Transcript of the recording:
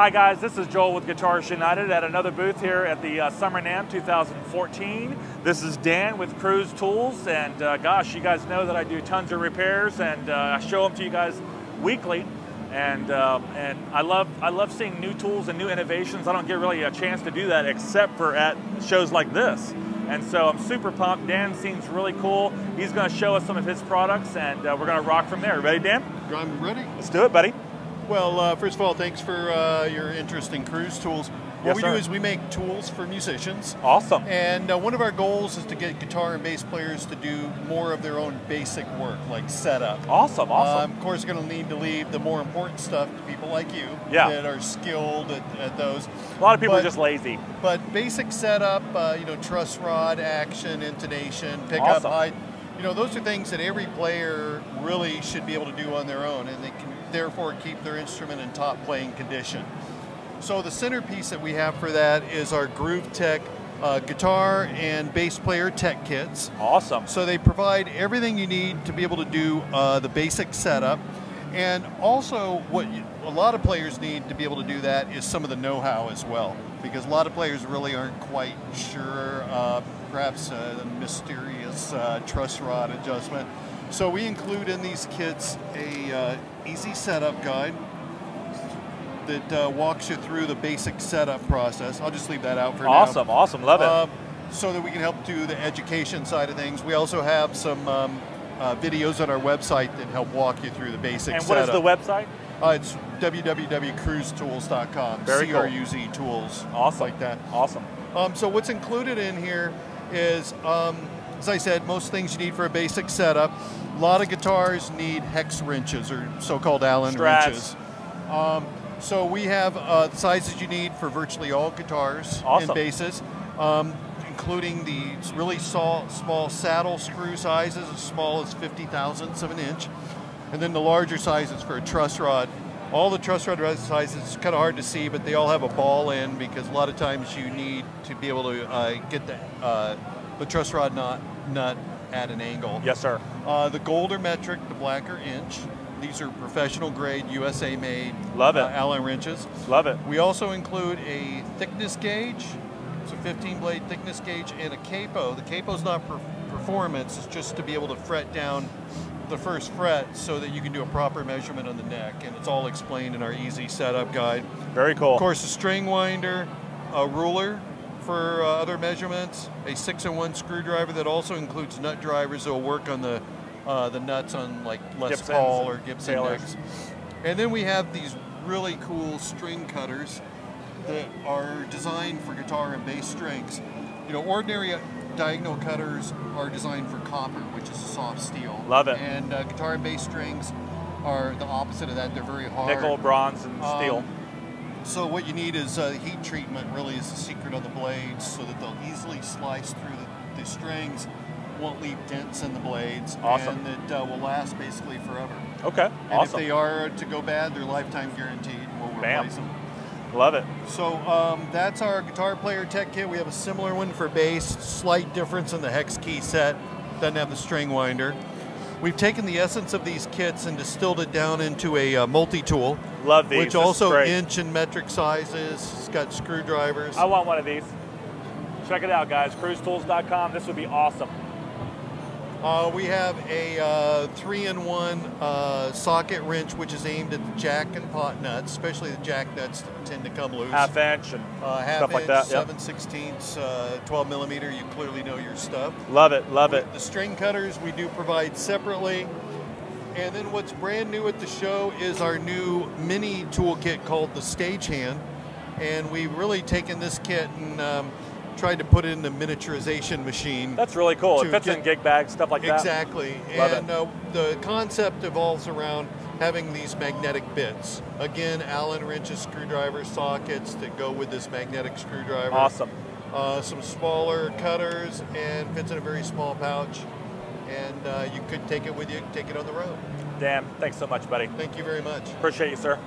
Hi guys, this is Joel with Guitars United at another booth here at the uh, Summer NAMM 2014. This is Dan with CruzTools, and uh, gosh, you guys know that I do tons of repairs, and uh, I show them to you guys weekly. And um, and I love I love seeing new tools and new innovations. I don't get really a chance to do that except for at shows like this. And so I'm super pumped. Dan seems really cool. He's going to show us some of his products, and uh, we're going to rock from there. Ready, Dan? I'm ready. Let's do it, buddy. Well, uh, first of all, thanks for uh, your interest in CruzTools. What Yes, we sir. do is we make tools for musicians. Awesome. And uh, one of our goals is to get guitar and bass players to do more of their own basic work, like setup. Awesome, awesome. Um, of course, going to need to leave the more important stuff to people like you Yeah. that are skilled at, at those. a lot of people but- are just lazy. But basic setup, uh, you know, truss rod, action, intonation, pickup Awesome. height, you know, those are things that every player really should be able to do on their own, and they can therefore keep their instrument in top playing condition. So the centerpiece that we have for that is our Groove Tech uh, guitar and bass player tech kits. Awesome. So they provide everything you need to be able to do uh, the basic setup. And also, what you, a lot of players need to be able to do that is some of the know-how as well, because a lot of players really aren't quite sure. Uh, perhaps uh, the mysterious uh, truss rod adjustment. So we include in these kits a uh, easy setup guide that uh, walks you through the basic setup process. I'll just leave that out for now. Awesome, awesome. Love it. Um, so that we can help do the education side of things. We also have some um, uh, videos on our website that help walk you through the basic and what is the website? Uh, it's www.cruztools.com. Very cool. C-R-U-Z tools. Awesome. Like that. Awesome. Um, so what's included in here is, um, as I said, most things you need for a basic setup. A lot of guitars need hex wrenches or so-called Allen Strats. wrenches. Um, so we have uh, the sizes you need for virtually all guitars Awesome. and basses, um, including the really small, small saddle screw sizes as small as 50 thousandths of an inch, and then the larger sizes for a truss rod. All the truss rod sizes, it's kind of hard to see, but they all have a ball end because a lot of times you need to be able to uh, get the, uh, the truss rod nut, nut at an angle. Yes, sir. Uh, the gold are metric, the black are inch. These are professional grade, USA made Love it. uh, Allen wrenches. Love it. We also include a thickness gauge, it's a 15 blade thickness gauge, and a capo. The capo's not per- performance, it's just to be able to fret down the first fret so that you can do a proper measurement on the neck. And it's all explained in our easy setup guide. Very cool. Of course, a string winder, a ruler for uh, other measurements, a six in one screwdriver that also includes nut drivers that will work on the uh, the nuts on like Les Gibsons Paul or Gibson Taylors. necks. And then we have these really cool string cutters that are designed for guitar and bass strings. You know, ordinary uh, diagonal cutters are designed for copper, which is a soft steel. Love it. And uh, guitar and bass strings are the opposite of that. They're very hard. Nickel, bronze, and Um, steel. So what you need is uh, heat treatment. Really, is the secret of the blades, so that they'll easily slice through the, the strings, won't leave dents in the blades, Awesome. and that uh, will last basically forever. Okay. And if they are to go bad, they're lifetime guaranteed. We'll Bam. replace them. Love it. So um, that's our guitar player tech kit. We have a similar one for bass. Slight difference in the hex key set. Doesn't have the string winder. We've taken the essence of these kits and distilled it down into a uh, multi-tool, Love these. which This is also inch and metric sizes. It's got screwdrivers. I want one of these. Check it out, guys. CruzTools.com. This would be awesome. Uh, we have a uh, three-in-one uh, socket wrench, which is aimed at the jack and pot nuts, especially the jack nuts that tend to come loose. Half inch and uh, half stuff like that. Yep. seven sixteenths, uh, 12 millimeter. You clearly know your stuff. Love it. Love it. The string cutters we do provide separately. And then what's brand new at the show is our new mini toolkit called the Stagehand. And we've really taken this kit and um, tried to put it in the miniaturization machine. That's really cool. It fits get- in gig bags, stuff like that. Exactly. And uh, the concept evolves around having these magnetic bits. Again, Allen wrenches, screwdriver sockets that go with this magnetic screwdriver. Awesome. Uh, some smaller cutters and fits in a very small pouch. And uh, you could take it with you, take it on the road. Dan, thanks so much, buddy. Thank you very much. Appreciate you, sir.